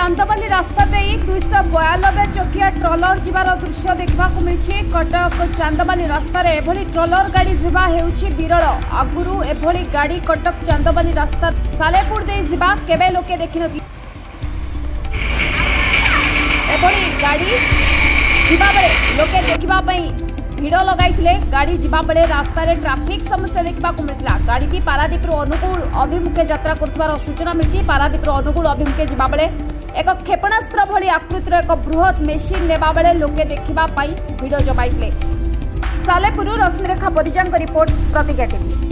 দান্তবালি রাস্তা দিয়ে দুইশ বয়ানবে চকিয়া ট্রলর যার দৃশ্য দেখা মিলছে কটক চান্দবালি রাস্তার এভাবে ট্রলর গাড়ি যা হচ্ছে বিরল আগুর এভাবে গাড়ি কটক চান্দবালি রাস্তা সালেপুর দিয়ে যা কেবে লোকে দেখি নাই এভাবে গাড়ি যা বেড়ে লোকে দেখা ভিড় লগাইলে গাড়ি যা বেড়ে রাস্তায় ট্রাফিক সমস্যা দেখা মিলে গাড়িটি পারাদ্বীপর অনুকূল অভিমুখে যাত্রা করুবার সূচনা মিলছে পারাদ্বীপর অনুকূল অভিমুখে যা বেড়ে ଏକ କ୍ଷେପଣାସ୍ତ୍ର ଭଳି ଆକୃତିର ଏକ ବୃହତ୍ ମେସିନ୍ ନେବାବେଳେ ଲୋକେ ଦେଖିବା ପାଇଁ ଭିଡ଼ ଜମାଇଥିଲେ ସାଲେପୁରରୁ ରଶ୍ମିରେଖା ପରିଜାଙ୍କ ରିପୋର୍ଟ ପ୍ରତିଜ୍ଞା ଟିଭି